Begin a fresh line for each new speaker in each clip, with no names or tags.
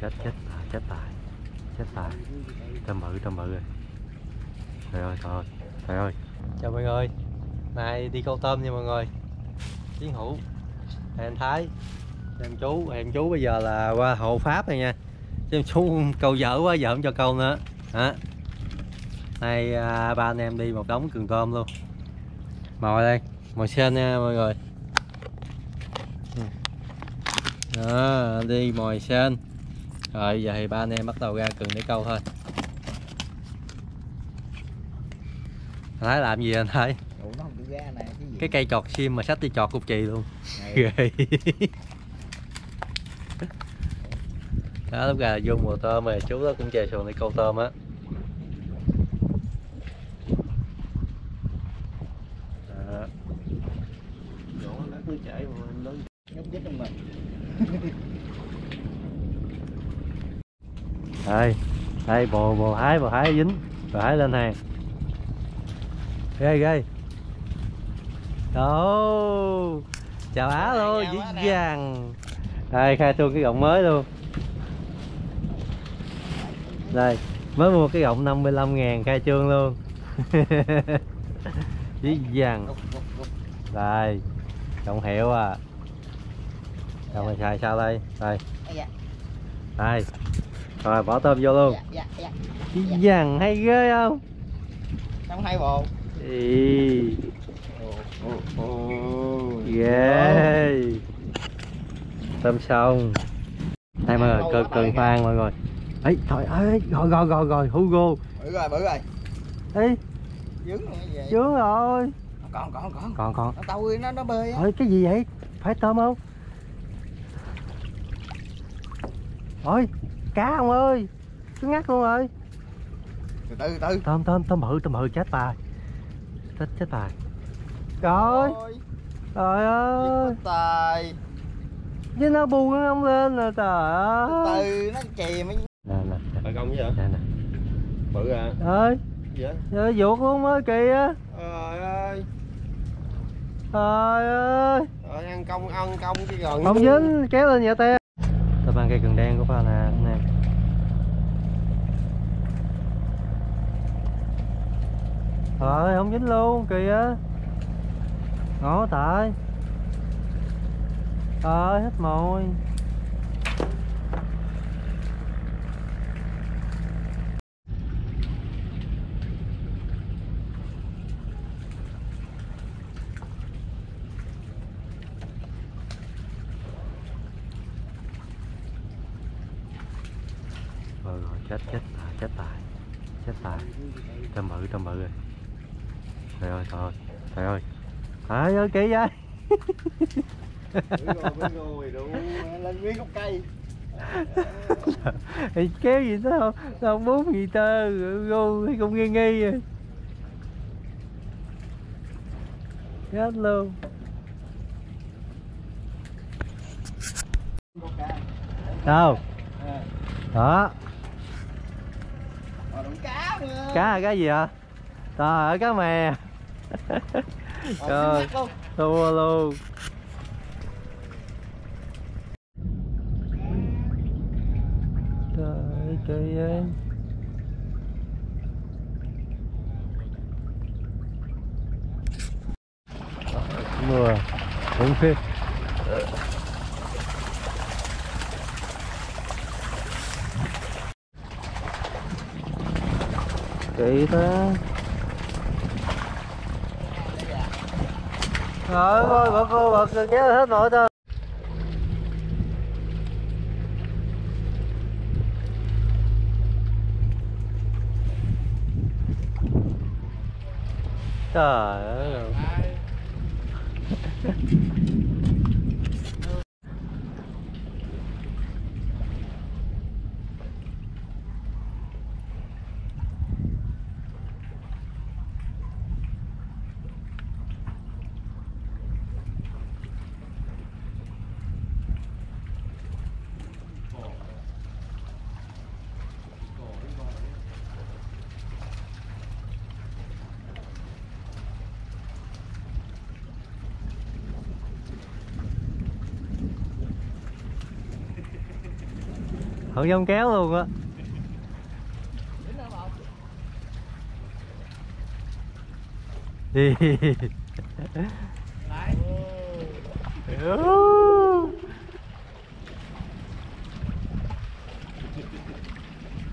chết chết chết tài chết tài tôm bự tôm bự rồi. Trời ơi trời ơi trời ơi. Chào mọi người. Nay đi câu tôm nha mọi người. Chiến hữu em thái em chú. Em chú bây giờ là qua hộ pháp này nha. Chứ em chú câu dở quá giờ không cho câu nữa. Hả? Nay à, ba anh em đi một đống cường tôm luôn. Mồi đây mồi sen nha mọi người. Ừ. Đó đi mồi sen rồi giờ thì ba anh em bắt đầu ra cần để câu thôi. Thái làm gì anh Thái?
Ủa nó không được ra nè cái gì?
Cái cây chọt sim mà sách đi chọt cục chì luôn. Ghê. Đó lúc gà vô mùa tôm rồi chú đó cũng chè xuồng đi câu tôm á. Đó. đây. Đây bồ bồ hái bồ hái dính. Bồ hái lên hàng. Ghê ghê. Ồ, chào á
á nè.
dàng đây khai trương cái gọng mới luôn. Đây mới mua cái gọng 55 ngàn khai trương luôn. Dĩ dàng đây gọng hiệu à. Gọng này xài sao đây? Đây.
Ây da,
đây rồi bỏ tôm vô luôn.
Dạ, dạ, dạ.
dĩ dàng hay ghê không?
Trong hai bộ.
Ý, ghê. Tôm mọi người
Lâu
cần cần phan mọi người. Ấy trời ơi rồi rồi rồi rồi Hugo.
Bự rồi, bự rồi.
Ấy
Dướng vậy?
Chưa rồi.
Còn, còn, còn.
Còn còn.
Nó tàu nó, nó bơi á.
Ơi cái gì vậy? Phải tôm không? Ôi cá ông ơi. Cứ ngắt luôn rồi.
Từ từ, từ.
Tôm tôm tôm bự tôm bự chết tài chết chết tài rồi trời ơi.
tài.
Với nó bu cái ông lên rồi trời
Từ
ơi.
từ, nó chìm ấy
nè nè nè,
Phải công chứ hả?
nè nè.
Bự à?
ơi.
Gì vậy?
Trời vuột luôn mới kì á.
Trời ơi.
Trời ơi.
Trời ăn công ăn công cái gần
Không dính kéo lên nhẹ te Tôi mang cây cần đen của ba nè Trời ơi, không dính luôn kì á. Ngó tại Trời ơi, hết mồi rồi rồi chết chết tài chết tài chết tài tôm bự rồi trời ơi trời ơi trời ơi. Trời ơi kỹ vậy. Thì kéo gì sao? Sao bốn gì tơ? Gu thấy cũng nghi nghi rồi chết luôn. Đâu?
À,
đó.
Cá
cá là cái gì ạ trời ơi cá mè. Trời.
luôn
thua luôn. Trời ơi trời ơi mưa cũng phê kỳ ta rồi ơi bà cô bà kéo hết nổi thôi trời ơi không dám kéo luôn á.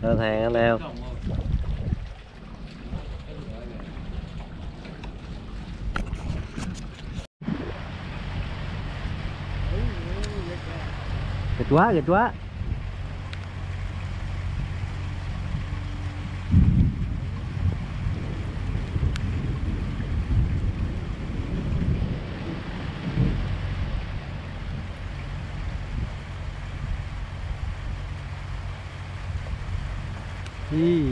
Đơn hàng anh em. Gịch quá, gịch quá Ý.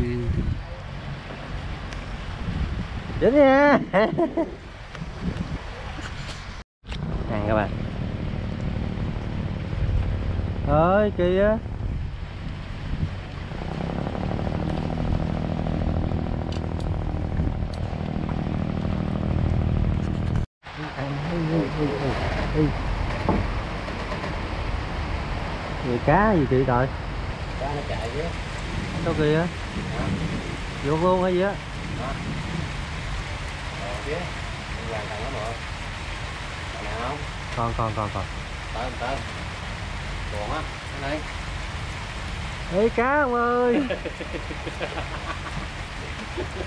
Đến Hàng các bạn. Ơi kìa người cá gì chị trời?
Cá nó chạy chứ.
Đâu kìa vô luôn hay gì á
Chứ Vàng thằng lắm rồi Còn nào? Không?
còn còn còn còn
Tớ tớ Buồn á. Này.
Ê cá ông ơi.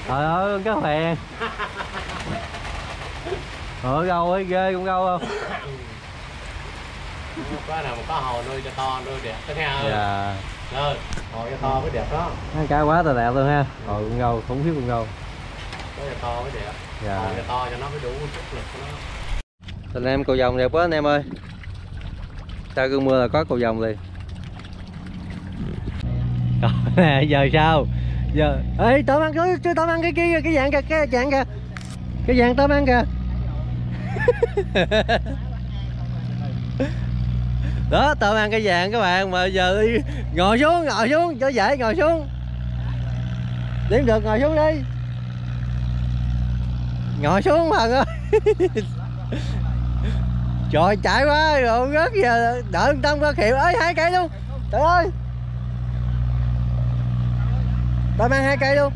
Trời ơi con cá phèn ở gâu ấy ghê con gâu không?
Có nào mà có hồ nuôi cho to nuôi đẹp Thế nghe không?
dạ.
Rồi Hồ cho to mới đẹp đó.
Cá quá tà đẹp luôn ha. Rồi con gâu khủng khiếp con gâu
Có cho to mới đẹp
dạ.
To cho nó mới đủ sức lực của nó.
Anh em cầu vồng đẹp quá anh em ơi. Sau cơn mưa là có cầu vồng liền. Nè giờ sao? Giờ ê tôm ăn cái cái tôm ăn cái kia cái dạng kìa cái dạng kìa. Cái dạng tôm ăn kìa. Đó tôm ăn cái dạng các bạn mà giờ đi ngồi xuống ngồi xuống cho dễ ngồi xuống. Đếm được ngồi xuống đi ngồi xuống phần ơi trời chạy quá, rồi rớt giờ đợi ông tâm có kiệu ơi hai cây luôn. Trời ơi. Tao mang hai cây luôn.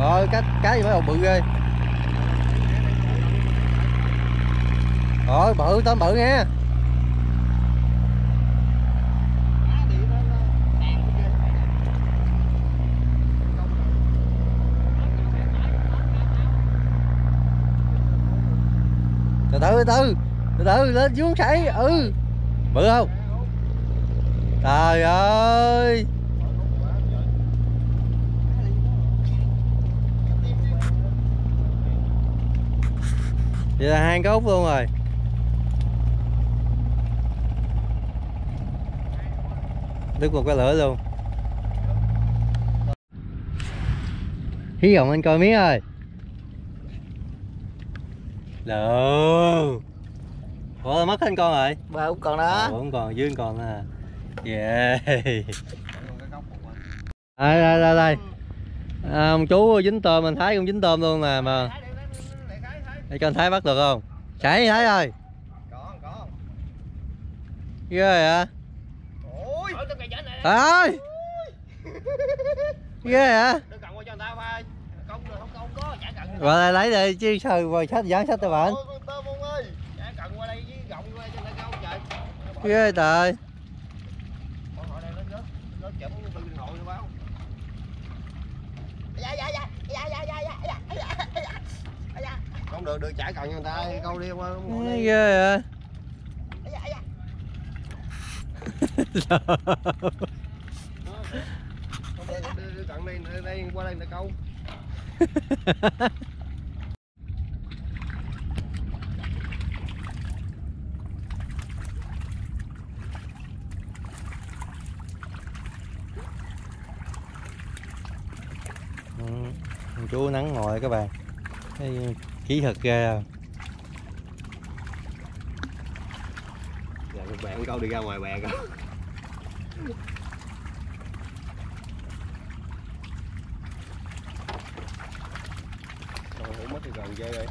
Rồi cá cá gì mới bự ghê. Rồi, bự tao bự nghe từ từ từ từ. Từ lên xuống chảy ừ. Bự không? Trời ơi. Vậy là hai ốc luôn rồi. Đứt một cái lửa luôn. Hy vọng anh coi miếng ơi. Lộn Ủa mất hết con rồi?
Ba cũng còn đó.
Ủa không còn dưới còn nè Yeah. Đây đây đây đây. À, ông chú dính tôm anh Thái cũng dính tôm luôn nè mà. Để cho anh Thái bắt được không? Chảy Thái ơi.
Còn còn.
Ghê vậy? Hả
ôi
Thái ơi. Ghê hả
qua
đây lấy đi chứ sao rồi sách dán sách
cho bạn.
Ghê trời.
Không được được trả cần người ta câu đi qua.
Ghê vậy.
Đưa, cận đây, đây, qua đây là câu
chú nắng ngồi các bạn Thấy kỹ thuật ghê à.
Dạ các bạn câu đi ra ngoài bè coi Rồi, mất thì gần
chơi rồi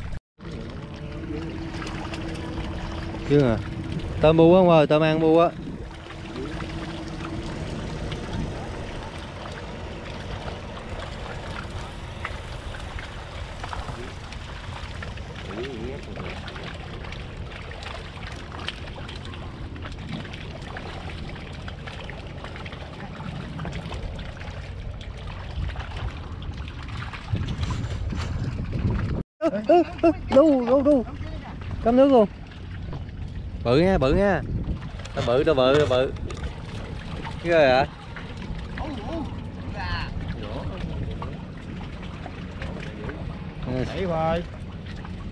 chứ à tôm bu không ơi tôm ăn bu á. Đu đu đu cắm nước luôn bự nha bự nha. Tao bự tao bự tao bự. Cái rồi hả?
Đẩy thôi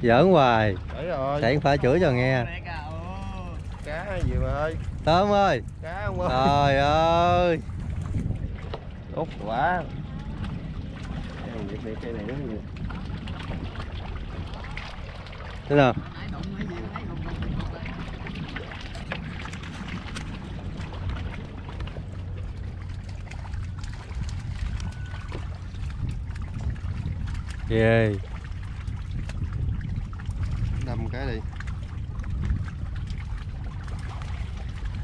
giỡn hoài.
Đẩy rồi.
Chạy phải chửi cho nghe.
Cá gì mà ơi
tôm ơi.
Cá không ơi.
Trời ơi.
Tốt quá. Việc này cây này nó nhiều
thế nào? Ghê
đâm cái đi.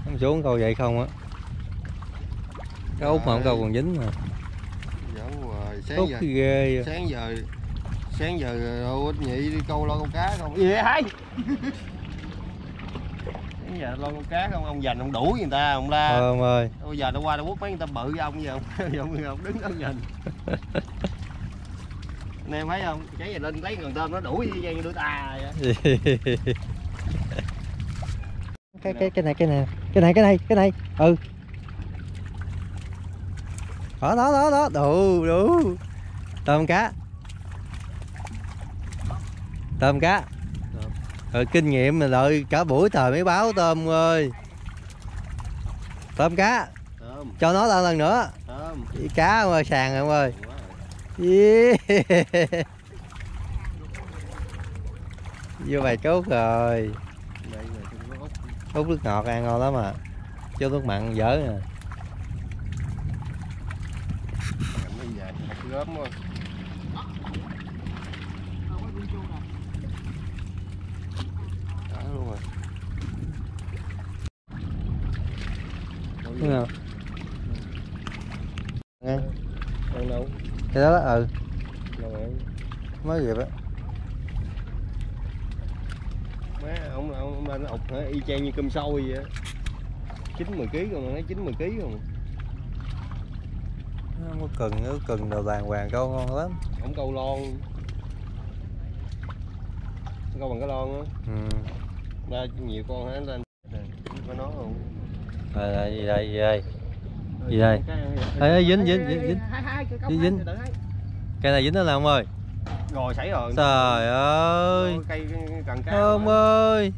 Không xuống câu vậy không á. Cái út mà không câu còn dính mà.
Giỡn hoài sáng
út
giờ
ghê
sáng giờ sáng giờ đâu ít nhị đi câu lo câu cá không? Gì vậy hai? Sáng giờ lo câu cá không? Ông dành ông đủ người ta ông la.
Thôi ông ơi.
Bây giờ nó qua nó quất mấy người ta bự với ông giờ ông giờ ông, ông đứng đó nhìn. Anh em thấy không? Cái giờ lên lấy cần tôm nó với dây như đuổi ta vậy.
Cái cái cái này cái này. Cái này cái này cái này. Ừ. Đó đó đó đó đủ đủ. Tôm cá tôm cá. Rồi kinh nghiệm mà đợi cả buổi trời mới báo tôm ơi. Tôm cá.
Tôm.
Cho nó lên lần nữa.
Tôm.
Cá không ơi sàn không ơi. Yeah. vô bài chốt rồi. Hút nước ngọt ăn ngon lắm à. Chứ nước mặn dở nè.
Gớm Đó luôn rồi
Nào? Nghe
đâu đâu?
Cái đó đó ừ.
Rồi
mới kịp á
má ông ông ông lên ục hả? Y chang như cơm sôi vậy á. Chín mười kg còn nói chín mười kg còn.
Nó không có cần nó cần đồ đàng hoàng câu ngon lắm.
Ổng câu lon. Câu bằng cái lon á.
Ừ.
ra nhiều con hả? Lên có nó không
là gì đây gì đây Gì đây? Ê, dính, dính, dính, dính. Dính, dính. cây này dính nó làm ơi
rồi xảy rồi
trời ơi
cây cần cá
tôm
mà.
ơi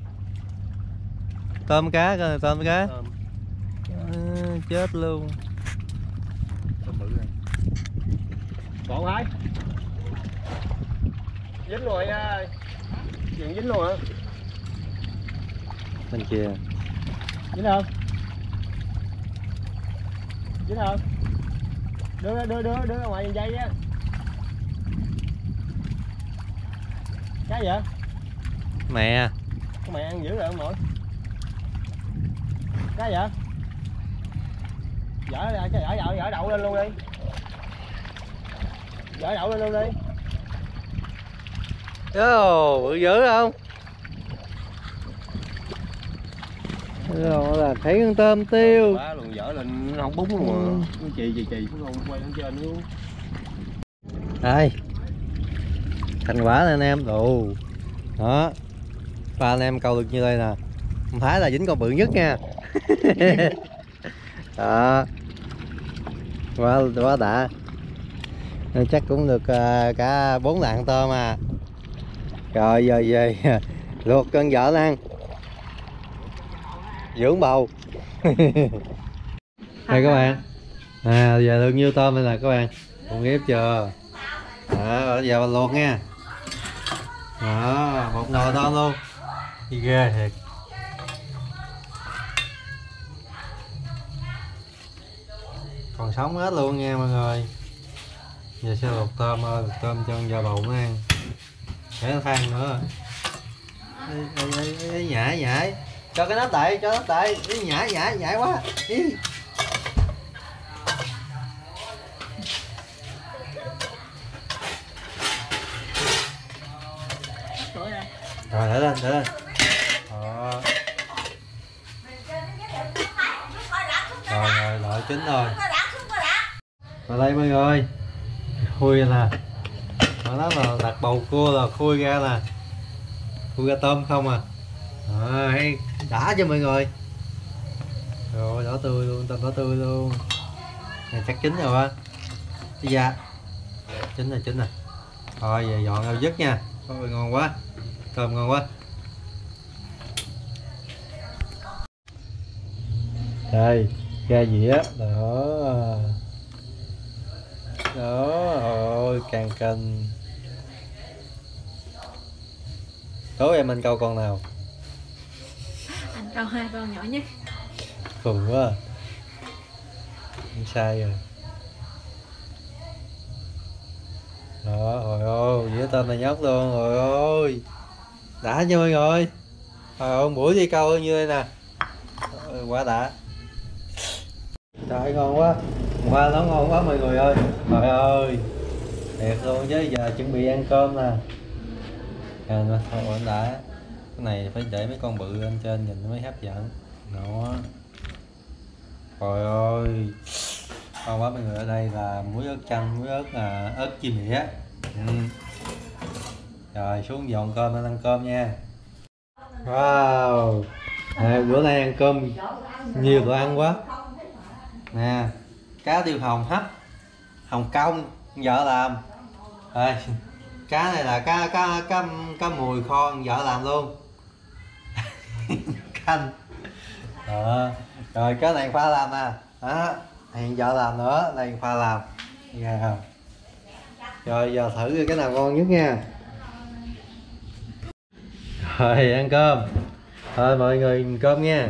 tôm cá coi tôm cá
Tôm.
Chết luôn
Tôm bự rồi. Còn hai. Dính rồi ơi. Chuyện dính luôn hả?
bên kia
Dính không? Dính không? Đưa đưa đưa đưa ra ngoài dây á. Cái gì vậy?
mẹ
Con mẹ ăn dữ rồi ông nội. Cái gì vậy? Dở ra cái dở dở dở đậu lên luôn đi. Dở đậu lên luôn đi.
Ồ, bự dữ không? Rồi là thấy con tôm tiêu.
Quá luôn dở lên nó không búng luôn
Ừ.
chì chì chì xuống không quay lên trên luôn.
Đây. Thành quả nè anh em Đồ. Đó. Ba anh em câu được như đây nè. Không phải là dính con bự nhất nha. Đó. Quá, quá đã. Nên chắc cũng được à, cả bốn lạng tôm à. Rồi giờ về Luộc cân vợ ăn Dưỡng bầu. Đây các bạn. À giờ được nhiêu tôm đây nè các bạn. Còn ghép chưa đó, bây giờ mình luộc nha. Đó, một nồi tôm luôn. Đi ghê thiệt. Còn sống hết luôn nha mọi người. Giờ sẽ luộc tôm ơi luộc tôm cho con bầu nó ăn. Để nó than nữa. Ê, ê, ê, nhảy nhảy cho cái nắp đậy cho nắp đậy đi nhảy nhảy nhảy quá.
Đi. Rồi
để lên để lên. Rồi rồi loại chín rồi. Vào đây mọi người. Khui nè. Nó nói là đặt bầu cua là khui ra là khui ra tôm không à? À, hay đã cho mọi người? Rồi đỏ tươi luôn tôm đỏ tươi luôn. Này chắc chín rồi á. Đi ra. Chín rồi chín rồi. Thôi về dọn ao dứt nha. Ôi ngon quá. Tôm ngon quá. Đây ra dĩa. Đó đó ôi càng canh tối em anh câu con nào
anh câu hai con nhỏ nhất
khùng quá. À. Không sai rồi. Đó rồi ôi giữa tên này nhóc luôn rồi ôi đã cho mọi người. Rồi ôi buổi đi câu như đây nè. Ôi, quá đã. Trời ngon quá. Qua nó ngon quá mọi người ơi. Trời ơi. Thiệt luôn chứ giờ chuẩn bị ăn cơm nè. À, thôi anh đã này phải để mấy con bự lên trên nhìn nó mới hấp dẫn. Nó trời ơi. Con quá mọi người ở đây là muối ớt chanh muối ớt là ớt chi mỉa ừ. rồi xuống dọn cơm ăn cơm nha. Wow. À, bữa nay ăn cơm nhiều đồ ăn quá. Nè cá tiêu hồng hấp. Hồng công vợ làm. À, cá này là cá cá cá cá mùi kho vợ làm luôn. canh. Đó rồi, cái này khoa làm nè đó hiện vợ làm nữa đây khoa làm. Yeah. rồi, giờ thử cái nào ngon nhất nha. Rồi, ăn cơm. Thôi, mọi người cơm nha.